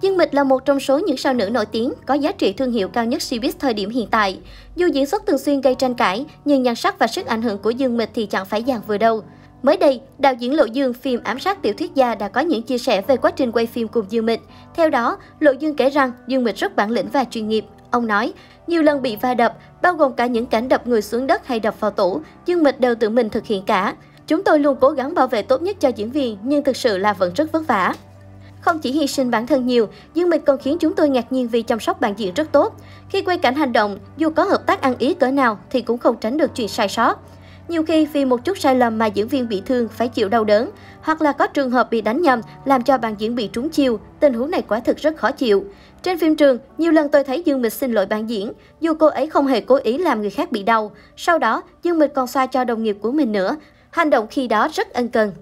Dương Mịch là một trong số những sao nữ nổi tiếng có giá trị thương hiệu cao nhất showbiz thời điểm hiện tại. Dù diễn xuất thường xuyên gây tranh cãi, nhưng nhan sắc và sức ảnh hưởng của Dương Mịch thì chẳng phải dàn vừa đâu. Mới đây, đạo diễn Lộ Dương phim Ám sát tiểu thuyết gia đã có những chia sẻ về quá trình quay phim cùng Dương Mịch. Theo đó, Lộ Dương kể rằng Dương Mịch rất bản lĩnh và chuyên nghiệp. Ông nói, nhiều lần bị va đập, bao gồm cả những cảnh đập người xuống đất hay đập vào tủ, Dương Mịch đều tự mình thực hiện cả. Chúng tôi luôn cố gắng bảo vệ tốt nhất cho diễn viên, nhưng thực sự là vẫn rất vất vả. Không chỉ hy sinh bản thân nhiều, Dương Mịch còn khiến chúng tôi ngạc nhiên vì chăm sóc bạn diễn rất tốt. Khi quay cảnh hành động, dù có hợp tác ăn ý cỡ nào thì cũng không tránh được chuyện sai sót. Nhiều khi vì một chút sai lầm mà diễn viên bị thương phải chịu đau đớn, hoặc là có trường hợp bị đánh nhầm làm cho bạn diễn bị trúng chiêu, tình huống này quả thực rất khó chịu. Trên phim trường, nhiều lần tôi thấy Dương Mịch xin lỗi bạn diễn, dù cô ấy không hề cố ý làm người khác bị đau. Sau đó, Dương Mịch còn xoa cho đồng nghiệp của mình nữa. Hành động khi đó rất ân cần.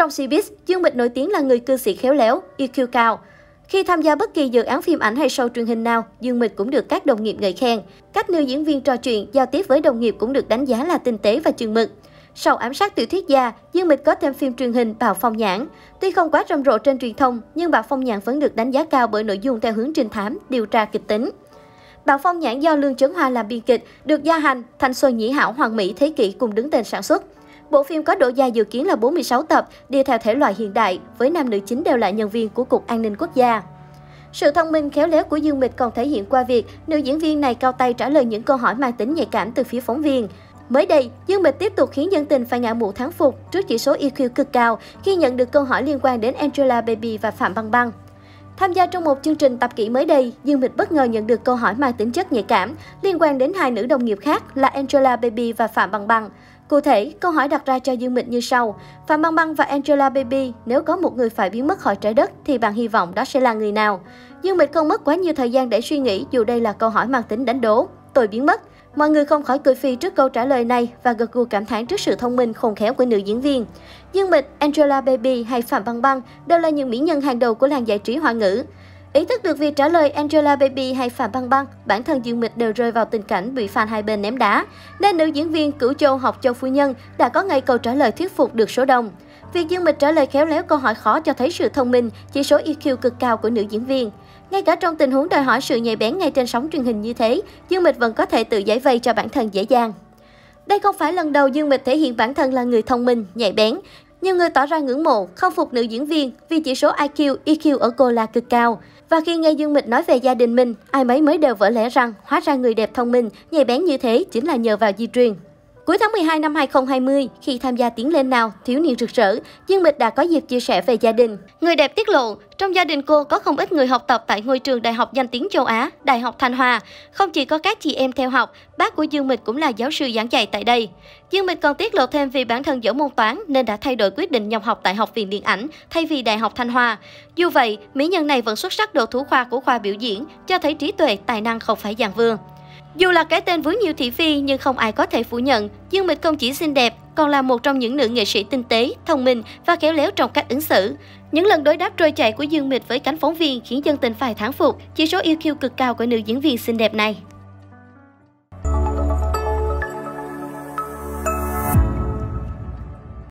Trong showbiz, Dương Mịch nổi tiếng là người cư sĩ khéo léo, EQ cao. Khi tham gia bất kỳ dự án phim ảnh hay show truyền hình nào, Dương Mịch cũng được các đồng nghiệp ngợi khen. Cách nữ diễn viên trò chuyện, giao tiếp với đồng nghiệp cũng được đánh giá là tinh tế và chừng mực. Sau ám sát tiểu thuyết gia, Dương Mịch có thêm phim truyền hình Bào Phong Nhãn. Tuy không quá rầm rộ trên truyền thông, nhưng Bào Phong Nhãn vẫn được đánh giá cao bởi nội dung theo hướng trinh thám, điều tra kịch tính. Bào Phong Nhãn do Lương Chấn Hoa làm biên kịch, được gia hành, Thanh Xuân Nhĩ Hảo Hoàng Mỹ Thế Kỷ cùng đứng tên sản xuất. Bộ phim có độ dài dự kiến là 46 tập, đi theo thể loại hiện đại, với nam nữ chính đều là nhân viên của Cục An ninh Quốc gia. Sự thông minh khéo léo của Dương Mịch còn thể hiện qua việc nữ diễn viên này cao tay trả lời những câu hỏi mang tính nhạy cảm từ phía phóng viên. Mới đây, Dương Mịch tiếp tục khiến dân tình phải ngã mũ thắng phục trước chỉ số EQ cực cao khi nhận được câu hỏi liên quan đến Angela Baby và Phạm Băng Băng. Tham gia trong một chương trình tập kỹ mới đây, Dương Mịch bất ngờ nhận được câu hỏi mang tính chất nhạy cảm liên quan đến hai nữ đồng nghiệp khác là Angela Baby và Phạm Băng Băng. Cụ thể, câu hỏi đặt ra cho Dương Mịch như sau. Phạm Băng Băng và Angela Baby, nếu có một người phải biến mất khỏi trái đất thì bạn hy vọng đó sẽ là người nào? Dương Mịch không mất quá nhiều thời gian để suy nghĩ dù đây là câu hỏi mang tính đánh đố. Tôi biến mất. Mọi người không khỏi cười phi trước câu trả lời này và gật gù cảm thán trước sự thông minh khôn khéo của nữ diễn viên. Dương Mịch, Angela Baby hay Phạm Băng Băng đều là những mỹ nhân hàng đầu của làng giải trí hoa ngữ. Ý thức được việc trả lời Angela Baby hay Phạm Băng Băng, bản thân Dương Mịch đều rơi vào tình cảnh bị fan hai bên ném đá. Nên nữ diễn viên Cửu Châu học Châu Phu Nhân đã có ngay câu trả lời thuyết phục được số đông. Việc Dương Mịch trả lời khéo léo câu hỏi khó cho thấy sự thông minh, chỉ số EQ cực cao của nữ diễn viên. Ngay cả trong tình huống đòi hỏi sự nhạy bén ngay trên sóng truyền hình như thế, Dương Mịch vẫn có thể tự giải vây cho bản thân dễ dàng. Đây không phải lần đầu Dương Mịch thể hiện bản thân là người thông minh, nhạy bén. Nhiều người tỏ ra ngưỡng mộ, không phục nữ diễn viên vì chỉ số IQ, EQ ở cô là cực cao. Và khi nghe Dương Mịch nói về gia đình mình, ai mấy mới đều vỡ lẽ rằng hóa ra người đẹp thông minh, nhạy bén như thế chính là nhờ vào di truyền. Cuối tháng 12 năm 2020, khi tham gia Tiến lên nào, thiếu niên rực rỡ, Dương Mịch đã có dịp chia sẻ về gia đình. Người đẹp tiết lộ, trong gia đình cô có không ít người học tập tại ngôi trường Đại học danh tiếng châu Á, Đại học Thanh Hoa. Không chỉ có các chị em theo học, bác của Dương Mịch cũng là giáo sư giảng dạy tại đây. Dương Mịch còn tiết lộ thêm vì bản thân dở môn toán nên đã thay đổi quyết định nhập học tại Học viện Điện ảnh thay vì Đại học Thanh Hoa. Dù vậy, mỹ nhân này vẫn xuất sắc độ thủ khoa của khoa biểu diễn, cho thấy trí tuệ, tài năng không phải dạng vương. Dù là cái tên với nhiều thị phi nhưng không ai có thể phủ nhận, Dương Mịch không chỉ xinh đẹp, còn là một trong những nữ nghệ sĩ tinh tế, thông minh và khéo léo trong cách ứng xử. Những lần đối đáp trôi chảy của Dương Mịch với cánh phóng viên khiến dân tình phải thán phục chỉ số EQ cực cao của nữ diễn viên xinh đẹp này.